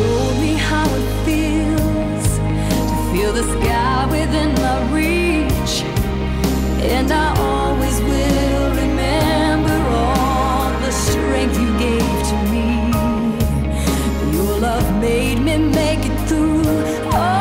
told me how it feels to feel the sky within my reach, and I always will remember all the strength you gave to me. Your love made me make it through. Oh,